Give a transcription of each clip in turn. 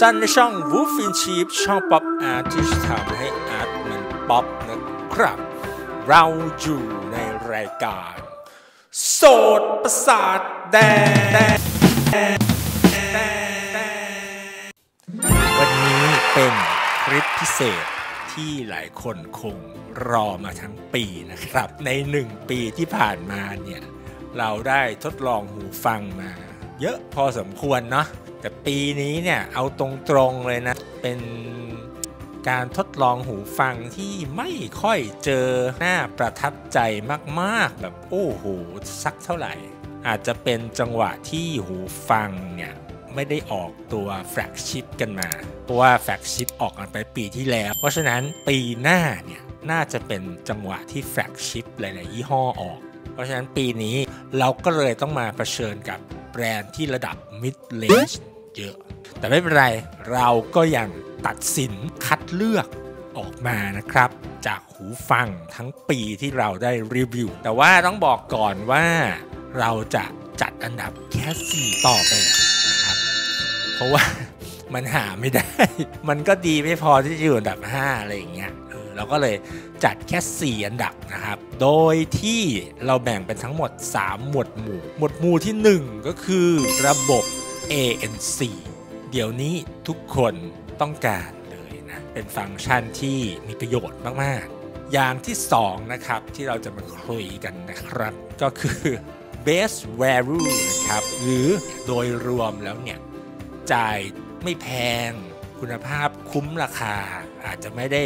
สั้นในช่อง Wolf in Sheep ช่องป๊อปอาร์ตที่จะทำให้อาร์ตมันป๊อปนะครับ เราอยู่ในรายการ โสตประสาทแดกวันนี้เป็นคลิปพิเศษที่หลายคนคงรอมาทั้งปีนะครับ ในหนึ่งปีที่ผ่านมาเนี่ย เราได้ทดลองหูฟังมา เยอะพอสมควรเนาะ แต่ปีนี้เนี่ยเอาตรงๆเลยนะ เป็นการทดลองหูฟังที่ไม่ค่อยเจอน่าประทับใจมากๆ แบบโอ้โหสักเท่าไหร่ อาจจะเป็นจังหวะที่หูฟังเนี่ยไม่ได้ออกตัว flagship กันมาเพราะว่า flagship ออกกันไปปีที่แล้ว เพราะฉะนั้นปีหน้าเนี่ยน่าจะเป็นจังหวะที่ flagship หลาย ๆ ยี่ห้อออก เพราะฉะนั้นปีนี้เราก็เลยต้องมาเผชิญกับแบรนด์ที่ระดับ mid range เยอะ แต่ไม่เป็นไรเราก็ยังตัดสินคัดเลือกออกมานะครับ จากหูฟังทั้งปีที่เราได้รีวิว แต่ว่าต้องบอกก่อนว่าเราจะจัดอันดับแค่4ต่อไปนะครับ เพราะว่ามันหาไม่ได้ มันก็ดีไม่พอที่จะอยู่อันดับ 5 อะไรอย่างเงี้ยเราก็เลยจัดแค่ 4 อันดับนะครับ โดยที่เราแบ่งเป็นทั้งหมด 3 หมวดหมู่ หมวดหมู่ที่ 1 ก็คือระบบ ANC เดี๋ยวนี้ทุกคนต้องการเลยนะเป็นฟังก์ชันที่มีประโยชน์มากๆ อย่างที่2นะครับที่เราจะมาคุยกันนะครับ ก็คือ base value นะครับหรือโดยรวมแล้วเนี่ยจ่ายไม่แพงคุณภาพคุ้มราคา อาจจะไม่ได้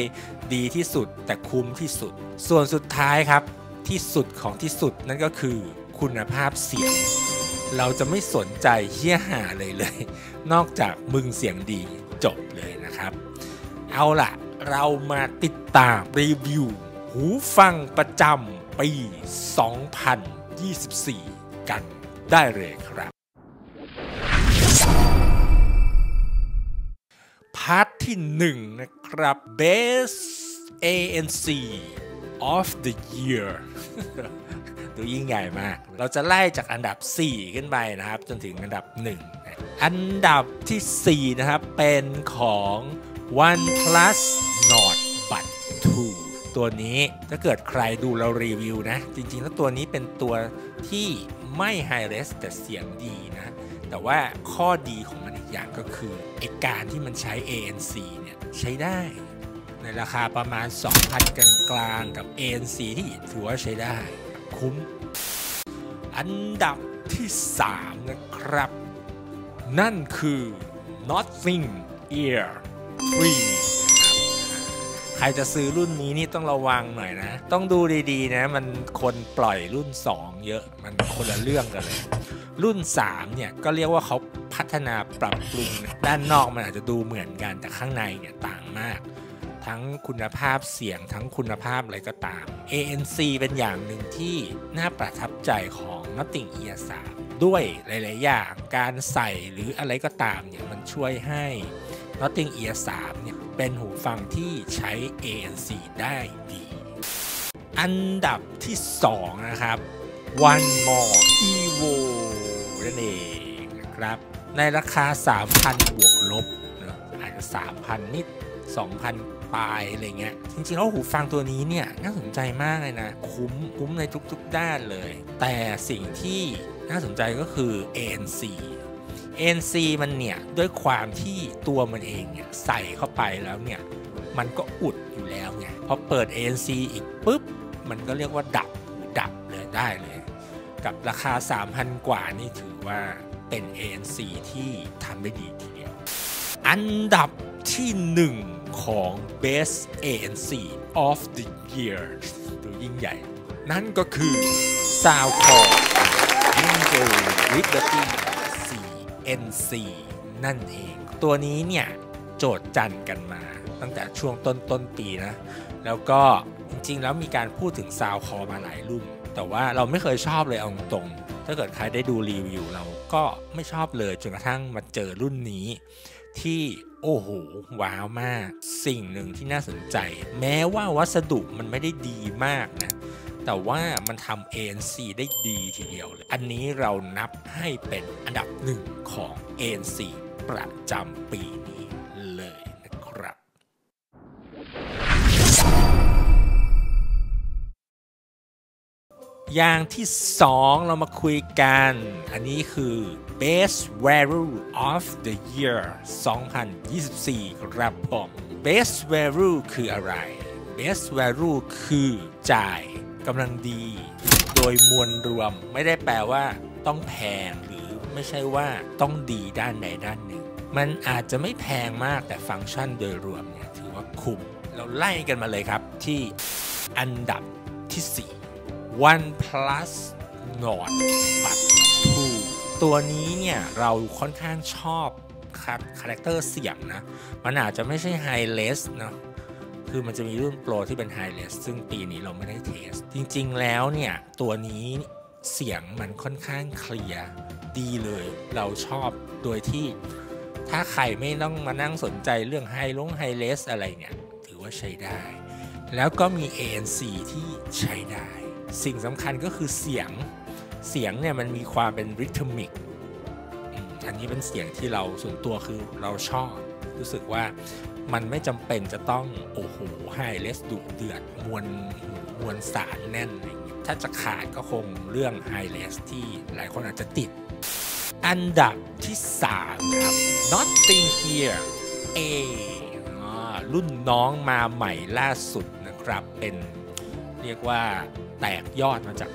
ดีที่สุดแต่คุ้มที่สุด ส่วนสุดท้ายครับที่สุดของที่สุดนั่นก็คือคุณภาพเสียง เราจะไม่สนใจเฮี้ยหาเลยเลย นอกจากมึงเสียงดีจบเลยนะครับ เอาล่ะ เรามาติดตามรีวิว หูฟังประจำปี 2024 กันได้เลยครับ พาร์ทที่ 1 นะครับ Best ANC of the Year ดูยิ่งใหญ่มาก เราจะไล่จากอันดับ 4 ขึ้นไปนะครับ จนถึงอันดับ 1 อันดับที่ 4 นะครับ เป็นของ OnePlus Nord Bud 2 ตัวนี้ถ้าเกิดใครดูเรารีวิวนะ จริงๆแล้วตัวนี้เป็นตัวที่ไม่ High Res แต่เสียงดีนะ แต่ว่าข้อดีของมันอีกอย่างก็คือไอการที่มันใช้ ANC เนี่ยใช้ได้ในราคาประมาณ 2,000กลางๆกับ ANC ที่ถือว่าใช้ได้ คุ้ม อันดับที่ 3 นะครับ นั่นคือ Nothing Ear Free ใครจะซื้อรุ่นนี้นี่ต้องระวังหน่อยนะ ต้องดูดีๆนะ มันคนปล่อยรุ่น 2 เยอะ มันคนละเรื่องกันเลย รุ่น 3 เนี่ย ก็เรียกว่าเขาพัฒนาปรับปรุง ด้านนอกมันอาจจะดูเหมือนกัน แต่ข้างในเนี่ยต่างมาก ทั้งคุณภาพเสียงทั้งคุณภาพอะไรก็ตาม ANC เป็นอย่างหนึ่งที่น่าประทับใจของ Nothing Ear 3ด้วยหลาย ๆ อย่างการใส่หรืออะไรก็ตามเนี่ยมันช่วยให้ Nothing Ear 3เนี่ยเป็นหูฟังที่ใช้ ANC ได้ดี อันดับที่ 2 นะครับ One More Evo นั่นเองนะครับ ในราคา 3,000 บวกลบนอะอาจจะ3,000 นิด 2,000 ปลายอะไรเงี้ย จริงๆ แล้วหูฟังตัวนี้เนี่ยน่าสนใจมากเลยนะ คุ้มคุ้มในทุกๆ ด้านเลย แต่สิ่งที่น่าสนใจก็คือ ANC ANC มันเนี่ย ด้วยความที่ตัวมันเองเนี่ยใส่เข้าไปแล้วเนี่ย มันก็อุดอยู่แล้วไงพอเปิด ANC อีกปุ๊บ มันก็เรียกว่าดับดับเลยได้เลย กับราคา 3,000 กว่านี่ถือว่าเป็น ANC ที่ทำได้ดีทีเดียว อันดับที่ 1 ของ Best ANC of the Year ดูยิ่งใหญ่ นั่นก็คือ Soundcore Angel Liberty 4 NC นั่นเอง ตัวนี้เนี่ย โจทย์จันกันมา ตั้งแต่ช่วงต้นต้นปีนะ แล้วก็จริงๆ แล้วมีการพูดถึงซาวคอมาหลายรุ่น แต่ว่าเราไม่เคยชอบเลยเอาตรงถ้าเกิดใครได้ดูรีวิวเราก็ไม่ชอบเลยจนกระทั่งมาเจอรุ่นนี้ ที่โอ้โหว้าวมาก สิ่งหนึ่งที่น่าสนใจ แม้ว่าวัสดุมันไม่ได้ดีมากนะ แต่ว่ามันทำ ANC ได้ดีทีเดียวเลย อันนี้เรานับให้เป็นอันดับหนึ่งของ ANC ประจำปี อย่างที่ 2 เรามาคุยกัน อันนี้คือ Best Value of the Year 2024 ครับผม Best Value คืออะไร Best Value คือจ่ายกำลังดี โดยมวลรวมไม่ได้แปลว่าต้องแพงหรือไม่ใช่ว่าต้องดีด้านใดด้านหนึ่ง มันอาจจะไม่แพงมากแต่ฟังก์ชันโดยรวมเนี่ยถือว่าคุ้มเราไล่กันมาเลยครับที่อันดับที่ 4 One Plus Nord Bud 2ตัวนี้เนี่ยเราค่อนข้างชอบครับ character เสียงนะ มันอาจจะไม่ใช่ Hi-Res เนาะคือมันจะมีรุ่น Pro ที่เป็น Hi-Res ซึ่งปีนี้เราไม่ได้ test จริงๆแล้วเนี่ย ตัวนี้เสียงมันค่อนข้าง clear ดีเลย เราชอบโดยที่ถ้าใครไม่ต้องมานั่งสนใจเรื่องไฮลง Hi-Res อะไรเนี่ย ถือว่าใช้ได้ แล้วก็มี ANC ที่ใช้ได้ สิ่งสำคัญก็คือเสียงเสียงเนี่ยมันมีความเป็นริทึมิกอันนี้เป็นเสียงที่เราส่วนตัวคือเราชอบ รู้สึกว่ามันไม่จำเป็นจะต้องโอ้โหไฮเลสดุเดือด มวลมวลสารแน่นอะไรอย่างนี้ถ้าจะขาดก็คงเรื่องไฮเลสที่หลายคนอาจจะติด อันดับที่ 3 ครับ Nothing Here A รุ่นน้องมาใหม่ล่าสุดนะครับเป็น เรียกว่าแตกยอดมาจาก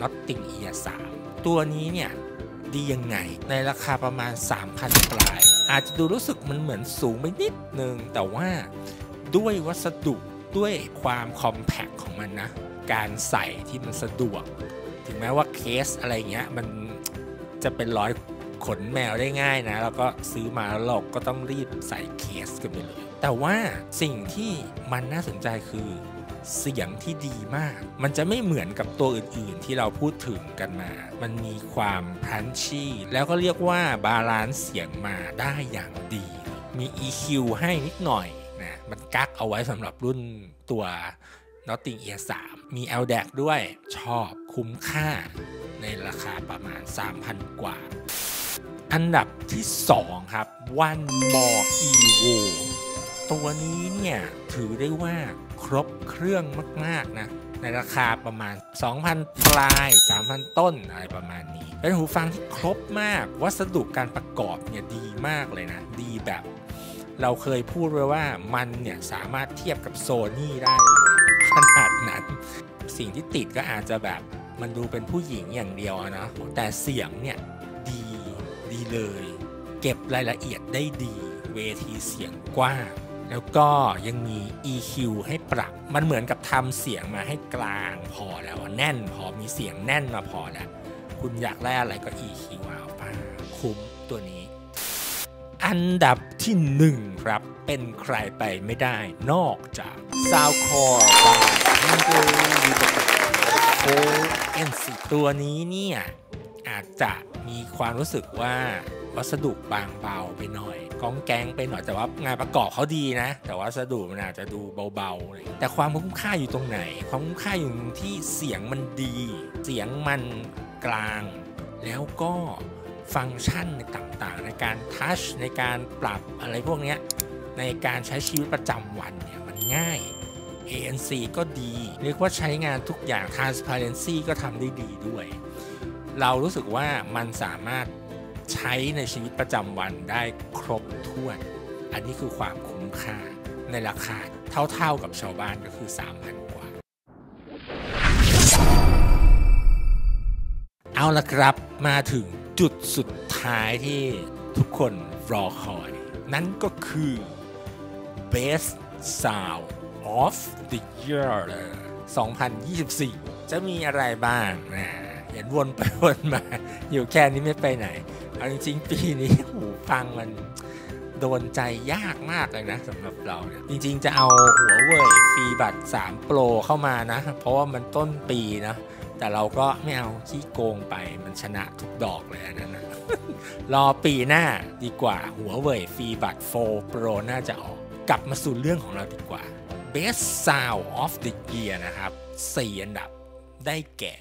Nothing Ear 3ตัวนี้เนี่ยดียังไง ในราคาประมาณ 3,000 ปลาย อาจจะดูรู้สึกมันเหมือนสูงไปนิดนึง แต่ว่าด้วยวัสดุด้วยความคอมแพคของมันนะ การใส่ที่มันสะดวก ถึงแม้ว่าเคสอะไรเงี้ย มันจะเป็นร้อยขนแมวได้ง่ายนะ แล้วก็ซื้อมาแล้วเราก็ต้องรีบใส่เคสกันไปเลย แต่ว่าสิ่งที่มันน่าสนใจคือ เสียงที่ดีมาก มันจะไม่เหมือนกับตัวอื่นๆ ที่เราพูดถึงกันมา มันมีความ punchy แล้วก็เรียกว่า balance เสียงมาได้อย่างดี มี EQ ให้นิดหน่อยนะมันกักเอาไว้สำหรับรุ่นตัว Nothing Ear 3 มี LDAC ด้วยชอบคุ้มค่าในราคาประมาณ 3,000 กว่า อันดับที่ 2 ครับ One More Evo ตัวนี้เนี่ย ถือได้ว่า รบเครื่องมากๆนะในราคาประมาณ 2,000 ปลาย 3,000 ต้นอะไรประมาณนี้ เป็นหูฟังที่ครบมาก วัสดุการประกอบเนี่ยดีมากเลยนะ ดีแบบ เราเคยพูดไว้ว่ามันเนี่ยสามารถเทียบกับโซนี่ได้ ขนาดนั้น สิ่งที่ติดก็อาจจะแบบมันดูเป็นผู้หญิงอย่างเดียวนะ แต่เสียงเนี่ยดีดีเลย เก็บรายละเอียดได้ดี เวทีเสียงกว้าง แล้วก็ยังมี EQ ให้ปรับ มันเหมือนกับทำเสียงมาให้กลางพอแล้วแน่นพอมีเสียงแน่นมาพอแล้ว คุณอยากได้อะไรก็ EQ เอาปคุ้มตัวนี้ อันดับที่หนึ่งครับ เป็นใครไปไม่ได้นอกจาก Soundcore บาย a n g e l โ NC ตัวนี้เนี่ย อาจจะมีความรู้สึกว่า วัสดุบางเบาไปหน่อยก้องแกงไปหน่อยแต่ว่างานประกอบเขาดีนะ แต่วัสดุมันอาจจะดูเบาๆเลยแต่ความคุ้มค่าอยู่ตรงไหน ความคุ้มค่าอยู่ที่เสียงมันดี เสียงมันกลาง แล้วก็ฟังก์ชันต่างๆ ในการทัชในการปรับอะไรพวกนี้ในการใช้ชีวิตประจำวันเนี่ยมันง่าย ANC ก็ดี เรียกว่าใช้งานทุกอย่าง transparency ก็ทำได้ดีด้วย เรารู้สึกว่ามันสามารถ ใช้ในชีวิตประจำวันได้ครบถ้วน อันนี้คือความคุ้มค่าในราคาเท่าๆกับชาวบ้านก็คือ 3,000 กว่า เอาละครับมาถึงจุดสุดท้ายที่ทุกคนรอคอย นั่นก็คือ Best Sound of the Year 2024 จะมีอะไรบ้างนะเห็นวนไปวนมา อยู่แค่นี้ไม่ไปไหน เอาจริงๆปีนี้หูฟังมันโดนใจยากมากเลยนะสำหรับเราเนี่ยจริง ๆ จะเอาหัวเว่ยฟีบัตร3 Pro เข้ามานะ เพราะว่ามันต้นปีนะ แต่เราก็ไม่เอาขี้โกงไปมันชนะทุกดอกเลยนั่นนะรอปีหน้าดีกว่าหัวเว่ยฟีบัตร4 Pro น่าจะออกกลับมาสู่เรื่องของเราดีกว่า Best Sound of the Year นะครับ4อันดับได้แก่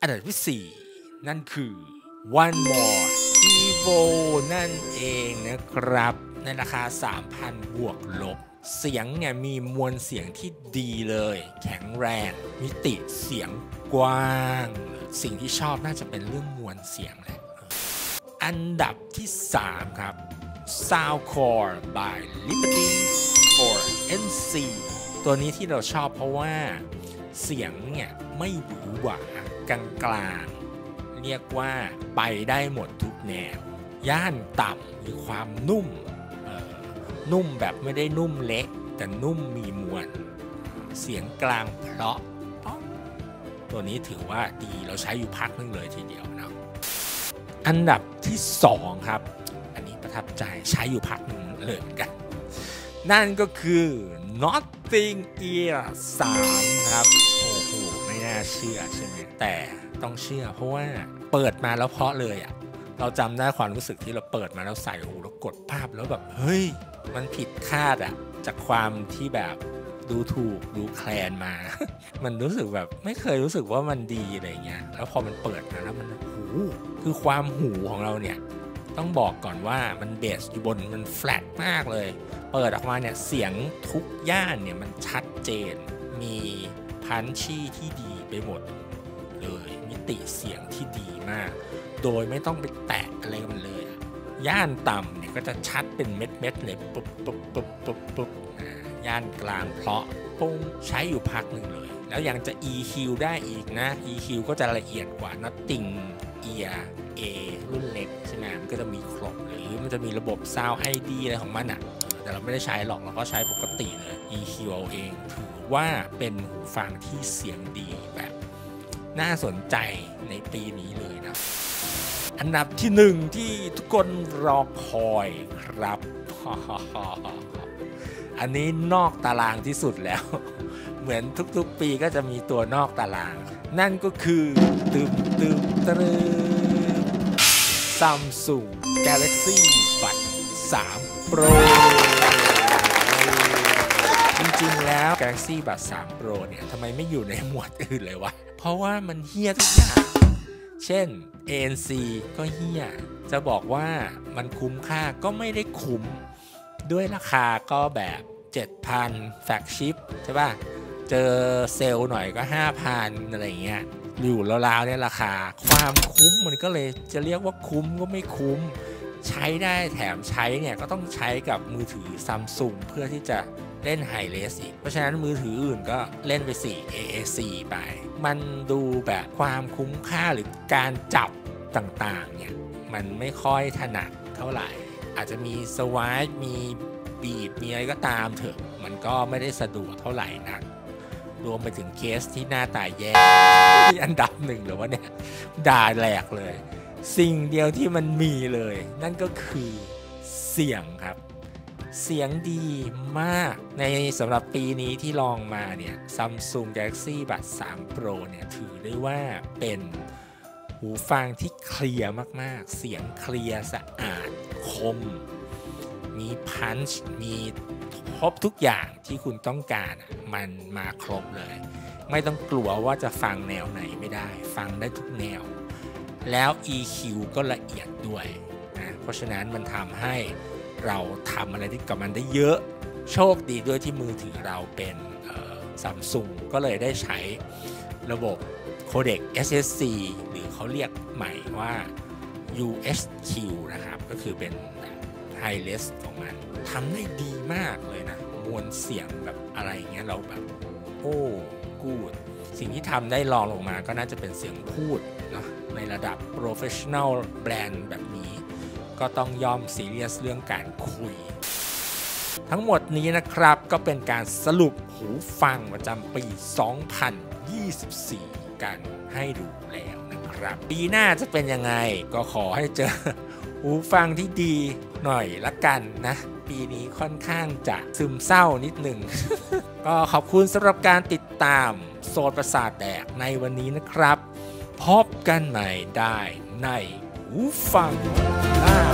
อันดับที่ 4 นั่นคือ One More Evo นั่นเองนะครับ ในราคา 3,000 บวกลบ เสียงเนี่ยมีมวลเสียงที่ดีเลย แข็งแรง มิติเสียงกว้าง สิ่งที่ชอบน่าจะเป็นเรื่องมวลเสียงแหละอันดับที่ 3 ครับ Soundcore by Liberty for NC ตัวนี้ที่เราชอบเพราะว่าเสียงเนี่ยไม่หวือหวากลางกลาง เรียกว่าไปได้หมดทุกแนว ย่านต่ำมีความนุ่มนุ่มแบบไม่ได้นุ่มเล็กแต่นุ่มมีมวลเสียงกลางเพราะตัวนี้ถือว่าดีเราใช้อยู่พักนึงเลยทีเดียวนะอันดับที่ 2 ครับ อันนี้ประทับใจใช้อยู่พักนึงเลยเหมือนกัน นั่นก็คือ Nothing Ear 3 ครับ โอ้โห ไม่น่าเชื่อใช่ไหมแต่ ต้องเชื่อ เพราะว่าเปิดมาแล้วเพาะเลยอะ่ะเราจำได้ความรู้สึกที่เราเปิดมาแล้วใส่หูแล้วกดภาพแล้วแบบเฮ้ย มันผิดคาดอะจากความที่แบบดูถูกดูแคลนมา มันรู้สึกแบบไม่เคยรู้สึกว่ามันดีอะไรเงี้ยแล้วพอมันเปิดมาแล้วมันหูคือความหูของเราเนี่ยต้องบอกก่อนว่ามันเบสอยู่บนมันแฟลตมากเลย เปิดออกมาเนี่ยเสียงทุกย่านเนี่ยมันชัดเจน มีพันชี่ที่ดีไปหมด ติเสียงที่ดีมาก โดยไม่ต้องไปแตะอะไรมันเลย ย่านต่ำเนี่ยก็จะชัดเป็นเม็ดเม็ดเลยปุ๊บปุ๊บปุ๊บปุ๊บปุ๊บย่านกลางเพาะปุ้งใช้อยู่พักหนึ่งเลย แล้วยังจะ EQ ได้อีกนะ EQ ก็จะละเอียดกว่า Nothing Ear A รุ่นเล็กใช่ไหมมันก็จะมีครบหรือมันจะมีระบบ Sound ID อะไรของมันอะแต่เราไม่ได้ใช้หรอกเราก็ใช้ปกติเลย EQ เอาเองถือว่าเป็นหูฟังที่เสียงดีแบบ น่าสนใจในปีนี้เลยนะ อันดับที่หนึ่งที่ทุกคนรอคอยครับ อันนี้นอกตารางที่สุดแล้ว เหมือนทุกๆปีก็จะมีตัวนอกตาราง นั่นก็คือตึมตึมตรึมซัมซุง Galaxy Bud 3 Pro จริงๆแล้ว Galaxy Buds 3 Pro เนี่ยทำไมไม่อยู่ในหมวดอื่นเลยวะ เพราะว่ามันเฮี้ยทุกอย่าง เช่น ANC ก็เฮี้ย จะบอกว่ามันคุ้มค่าก็ไม่ได้คุ้ม ด้วยราคาก็แบบ 7,000แฟกชิปใช่ป่ะ เจอเซลล์หน่อยก็ 5,000 อะไรเงี้ย อยู่ราวๆเนี่ยราคา ความคุ้มมันก็เลยจะเรียกว่าคุ้มก็ไม่คุ้ม ใช้ได้แถมใช้เนี่ยก็ต้องใช้กับมือถือซัมซุงเพื่อที่จะ เล่นไฮเลสอีก เพราะฉะนั้นมือถืออื่นก็เล่นไป 4 AAC ไป มันดูแบบความคุ้มค่าหรือการจับต่างๆเนี่ยมันไม่ค่อยถนัดเท่าไหร่ อาจจะมีสวายมีบีบมีอะไรก็ตามเถอะ มันก็ไม่ได้สะดวกเท่าไหร่นักรวมไปถึงเคสที่หน้าตายแย่ที่อันดับหนึ่งหรือว่าเนี่ยด่าแหลกเลย สิ่งเดียวที่มันมีเลย นั่นก็คือเสียงครับ เสียงดีมากในสำหรับปีนี้ที่ลองมาเนี่ย Samsung Galaxy Buds 3 Pro เนี่ย ถือได้ว่าเป็นหูฟังที่เคลียร์มาก ๆ เสียงเคลียร์สะอาดคม มีพันช์มีครบทุกอย่างที่คุณต้องการมันมาครบเลย ไม่ต้องกลัวว่าจะฟังแนวไหนไม่ได้ ฟังได้ทุกแนว แล้ว EQ ก็ละเอียดด้วยนะเพราะฉะนั้นมันทำให้ เราทำอะไรที่กับมันได้เยอะ โชคดีด้วยที่มือถือเราเป็นซัมซุงก็เลยได้ใช้ระบบโคเด็ก SSC หรือเขาเรียกใหม่ว่า UHQ นะครับ ก็คือเป็นไฮเลสของมันทำได้ดีมากเลยนะ มวลเสียงแบบอะไรเงี้ยเราแบบ โอ้กูด สิ่งที่ทำได้ลองลงมาก็น่าจะเป็นเสียงพูดนะในระดับ professional brand แบบนี้ ก็ต้องยอมซีเรียสเรื่องการคุย ทั้งหมดนี้นะครับก็เป็นการสรุปหูฟังประจำปี 2024 กันให้ดูแล้วนะครับ ปีหน้าจะเป็นยังไงก็ขอให้เจอหูฟังที่ดีหน่อยละกันนะ ปีนี้ค่อนข้างจะซึมเศร้านิดหนึ่ง ก็ขอบคุณสำหรับการติดตามโซนประสาทแดกในวันนี้นะครับ พบกันใหม่ได้ในหูฟังหน้า